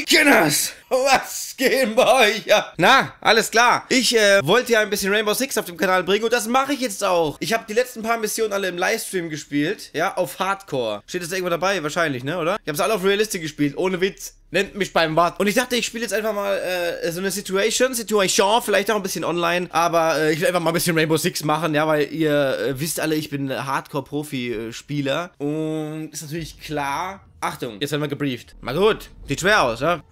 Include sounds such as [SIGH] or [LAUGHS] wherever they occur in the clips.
Beginners! Was gehen bei euch ja? Na, alles klar. Ich äh, wollte ja ein bisschen Rainbow Six auf dem Kanal bringen und das mache ich jetzt auch. Ich habe die letzten paar Missionen alle im Livestream gespielt, ja, auf Hardcore. Steht das irgendwo dabei? Wahrscheinlich, ne, oder? Ich habe es alle auf Realistic gespielt, ohne Witz. Nennt mich beim Wart. Und ich dachte, ich spiele jetzt einfach mal äh, so eine Situation, Situation, vielleicht auch ein bisschen online, aber äh, ich will einfach mal ein bisschen Rainbow Six machen, ja, weil ihr äh, wisst alle, ich bin Hardcore-Profi-Spieler. Und ist natürlich klar. Achtung, jetzt werden wir gebrieft. Mal gut, sieht schwer aus, ja?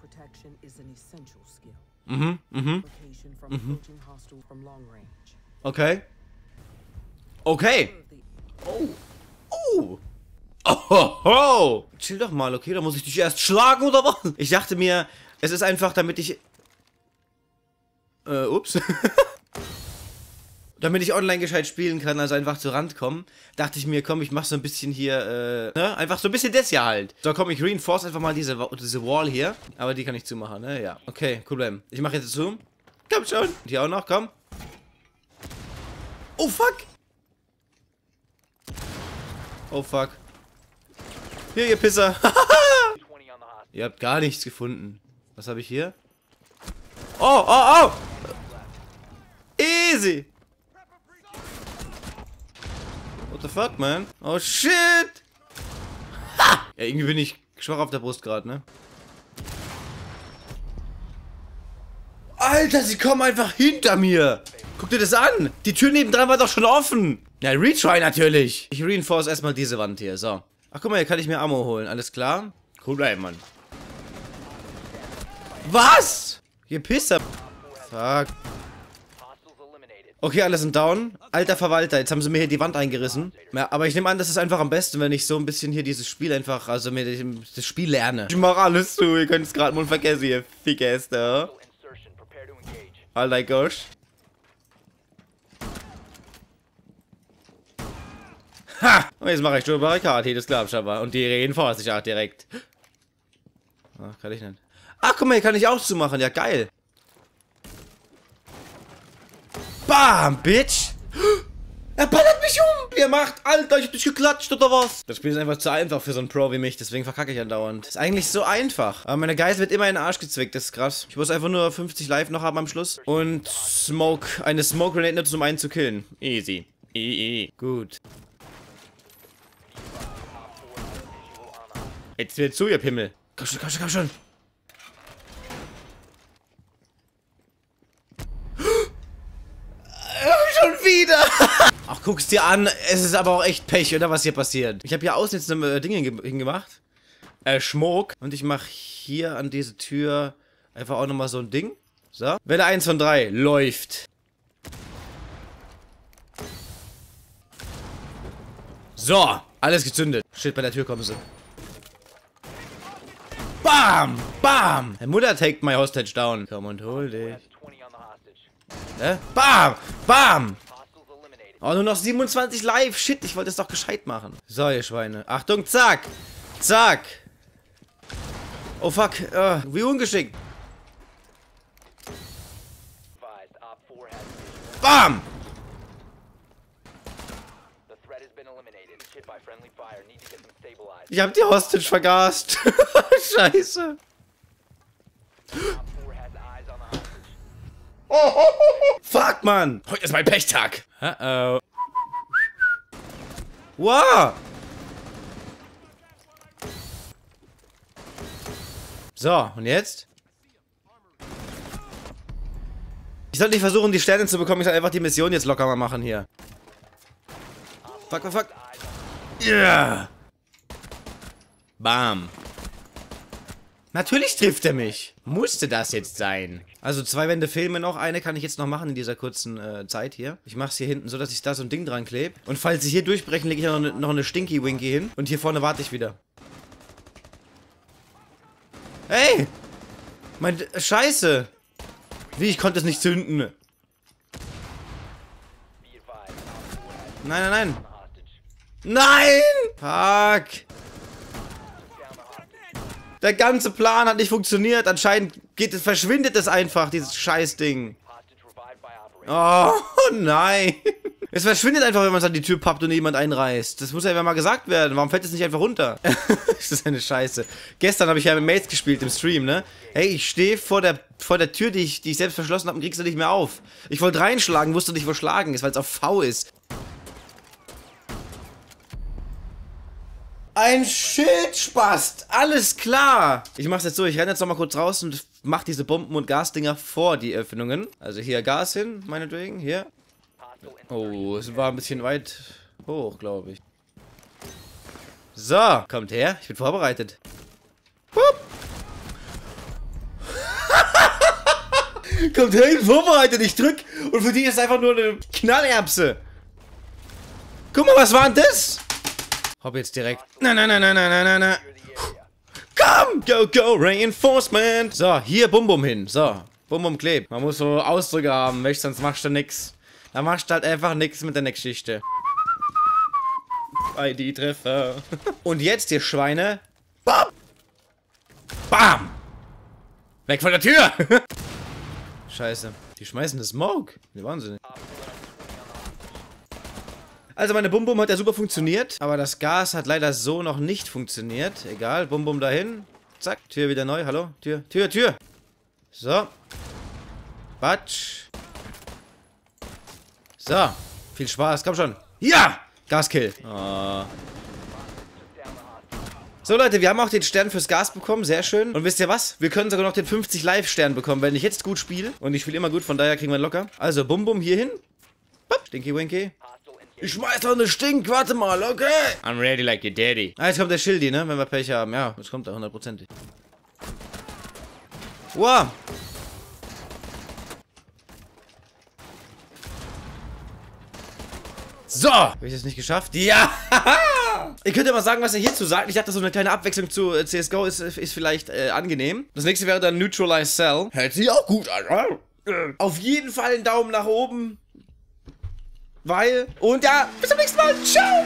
Mhm, mhm. Location from approaching hostile from long range. Okay. Okay. Oh. Oh. Oh, ho, Chill doch mal, okay? Da muss ich dich erst schlagen oder was? Ich dachte mir, es ist einfach, damit ich... Äh, ups. [LAUGHS] damit ich online gescheit spielen kann, also einfach zur Rand kommen, dachte ich mir, komm, ich mach so ein bisschen hier, äh, ne? Einfach so ein bisschen das hier halt. So, komm, ich reinforce einfach mal diese, diese Wall hier. Aber die kann ich zumachen, ne? Ja. Okay, Problem. Ich mache jetzt zu. Komm schon. Die auch noch, komm. Oh, fuck. Oh, fuck. Hier, ihr Pisser. [LAUGHS] ihr habt gar nichts gefunden. Was habe ich hier? Oh, oh, oh! Easy! What the fuck, man? Oh, shit! Ha! Ja, irgendwie bin ich schwach auf der Brust gerade, ne? Alter, sie kommen einfach hinter mir! Guck dir das an! Die Tür nebendran war doch schon offen! Ja, Retry natürlich! Ich reinforce erstmal diese Wand hier, so. Ach, guck mal, hier kann ich mir Ammo holen. Alles klar? Cool bleiben, Mann. Was? Ihr Pisser. Fuck. Okay, alle sind down. Alter Verwalter, jetzt haben sie mir hier die Wand eingerissen. Ja, aber ich nehme an, das ist einfach am besten, wenn ich so ein bisschen hier dieses Spiel einfach, also mir das Spiel lerne. Ich mache alles zu, ihr könnt es gerade mal vergessen, ihr Fickester. Alter Gosh. Ha! Und jetzt mache ich schon Barrikade, das glaubst du aber. Und die reden vor sich auch direkt. Ach, kann ich nicht. Ach, guck mal, hier kann ich auch zumachen. Ja, geil. Bam, Bitch. Er ballert mich um. Er macht. Alter, ich hab dich geklatscht oder was? Das Spiel ist einfach zu einfach für so einen Pro wie mich. Deswegen verkacke ich andauernd. Ist eigentlich so einfach. Aber meine Geist wird immer in den Arsch gezwickt. Das ist krass. Ich muss einfach nur 50 Live noch haben am Schluss. Und Smoke. Eine Smoke Grenade nutzen, um einen zu killen. Easy. Easy. Gut. Jetzt wird zu, ihr Pimmel. Komm schon, komm schon, komm schon wieder. Ach, guck's dir an. Es ist aber auch echt Pech, oder was hier passiert. Ich habe hier außen jetzt eine äh, Dinge hingemacht. Äh, Schmuck. Und ich mache hier an diese Tür einfach auch nochmal so ein Ding. So. Welle 1 von 3. Läuft. So. Alles gezündet. Shit, bei der Tür kommen sie. Bam! Bam! Herr Mutter take my hostage down. Komm und hol dich. Hä? Bam! Bam! Oh, nur noch 27 live. Shit, ich wollte es doch gescheit machen. So, ihr Schweine. Achtung, zack! Zack! Oh, fuck. Uh, wie ungeschickt. Bam! Ich hab die Hostage vergast. [LAUGHS] Scheiße. Oh, oh, oh, Fuck, Mann. Heute ist mein Pechtag. Uh oh. Wow. So, und jetzt? Ich soll nicht versuchen, die Sterne zu bekommen. Ich soll einfach die Mission jetzt locker mal machen hier. Fuck, fuck, fuck. Yeah. Bam. Natürlich trifft er mich. Musste das jetzt sein. Also zwei Wände Filme noch. Eine kann ich jetzt noch machen in dieser kurzen äh, Zeit hier. Ich mache es hier hinten so, dass ich da so ein Ding dran klebe. Und falls sie hier durchbrechen, lege ich noch eine, noch eine Stinky Winky hin. Und hier vorne warte ich wieder. Hey! Mein... Äh, Scheiße! Wie, ich konnte es nicht zünden. Nein, nein, nein. Nein! Fuck! Der ganze Plan hat nicht funktioniert. Anscheinend geht verschwindet es einfach, dieses Scheißding. Oh, [LAUGHS] nein. Es verschwindet einfach, wenn man es an die Tür pappt und jemand einreißt. Das muss ja einfach mal gesagt werden. Warum fällt es nicht einfach runter? [LAUGHS] das ist eine Scheiße. Gestern habe ich ja mit Mates gespielt im Stream, ne? Hey, ich stehe vor der, vor der Tür, die ich, die ich selbst verschlossen habe und kriegst du nicht mehr auf. Ich wollte reinschlagen, wusste nicht, wo schlagen ist, weil es auf V ist. Ein Schildspast! Alles klar! Ich mach's jetzt so, ich renne jetzt noch mal kurz raus und mach diese Bomben- und Gasdinger vor die Öffnungen. Also hier Gas hin, meinetwegen, hier. Oh, es war ein bisschen weit hoch, glaube ich. So, kommt her, ich bin vorbereitet. Hup. [LAUGHS] kommt her, ich bin vorbereitet, ich drück und für die ist einfach nur eine Knallerbse. Guck mal, was war denn das? Hopp jetzt direkt. Nein, nein, nein, nein, nein, nein, nein, nein. Komm! Go, go, Reinforcement! So, hier Bum Bum hin. So, Bum Bum klebt. Man muss so Ausdrücke haben, welch, sonst machst du nix. Dann machst du halt einfach nix mit deiner Geschichte. ID-Treffer. [LAUGHS] Und jetzt, ihr Schweine. Bam! Bam! Weg von der Tür! [LAUGHS] Scheiße. Die schmeißen das Smoke. Wahnsinn. Also meine Bum Bum hat ja super funktioniert, aber das Gas hat leider so noch nicht funktioniert. Egal, Bum Bum dahin. Zack, Tür wieder neu. Hallo? Tür, Tür, Tür. So. Batsch. So. Viel Spaß, komm schon. Ja! Gaskill. Oh. So Leute, wir haben auch den Stern fürs Gas bekommen, sehr schön. Und wisst ihr was? Wir können sogar noch den 50 Live-Stern bekommen, wenn ich jetzt gut spiele. Und ich spiele immer gut, von daher kriegen wir ihn locker. Also, Bum Bum hier hin. Stinky Winky. Ich schmeiß doch eine Stink, warte mal, okay? I'm ready like your daddy. Ah, jetzt kommt der Schildi, ne? Wenn wir Pech haben. Ja, jetzt kommt er hundertprozentig. Wow. So. Habe ich das nicht geschafft? Ja. [LAUGHS] Ihr könnt ja mal sagen, was ihr hierzu sagt. Ich dachte, so eine kleine Abwechslung zu äh, CSGO ist, ist vielleicht äh, angenehm. Das nächste wäre dann Neutralize Cell. Hält sich auch gut an. Auf jeden Fall einen Daumen nach oben. Weil. Und ja, bis zum nächsten Mal. Ciao.